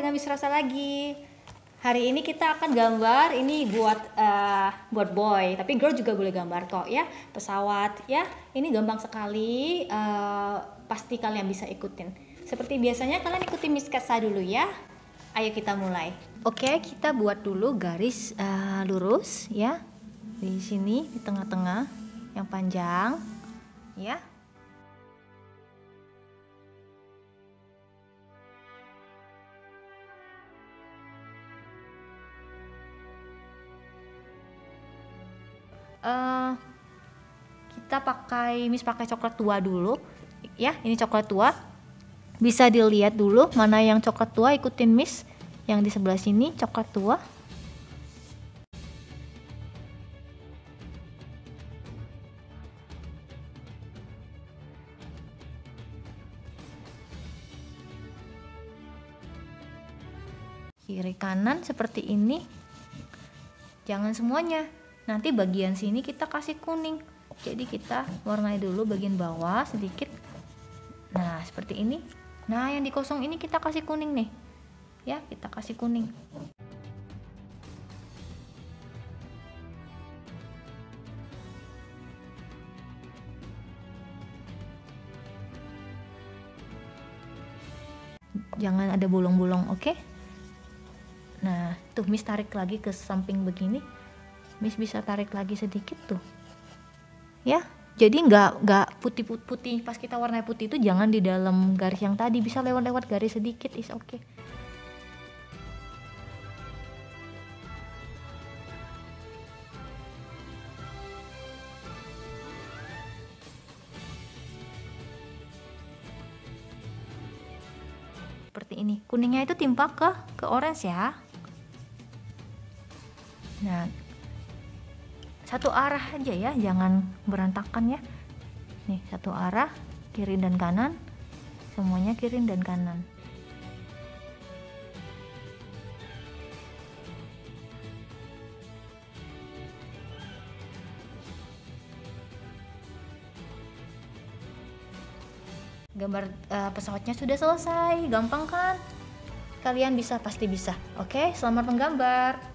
dengan Miss Rasa lagi. Hari ini kita akan gambar ini buat uh, buat boy, tapi girl juga boleh gambar kok ya. Pesawat ya. Ini gampang sekali. Uh, pasti kalian bisa ikutin. Seperti biasanya kalian ikuti Miss Kasa dulu ya. Ayo kita mulai. Oke, kita buat dulu garis uh, lurus ya. Di sini di tengah-tengah yang panjang ya. Uh, kita pakai mis pakai coklat tua dulu. Ya ini coklat tua. Bisa dilihat dulu mana yang coklat tua. Ikutin mis yang di sebelah sini coklat tua. Kiri kanan seperti ini. Jangan semuanya nanti bagian sini kita kasih kuning. Jadi kita warnai dulu bagian bawah sedikit. Nah seperti ini. Nah yang di kosong ini kita kasih kuning nih. Ya kita kasih kuning. Jangan ada bolong-bolong oke? Okay? nah tuh mis tarik lagi ke samping begini Miss bisa tarik lagi sedikit tuh ya jadi nggak nggak putih putih pas kita warna putih itu jangan di dalam garis yang tadi bisa lewat-lewat garis sedikit is oke okay. seperti ini kuningnya itu timpa ke ke orange ya nah satu arah aja ya jangan berantakan ya. Nih satu arah kiri dan kanan. Semuanya kiri dan kanan. Gambar uh, pesawatnya sudah selesai. Gampang kan? Kalian bisa pasti bisa. Oke selamat menggambar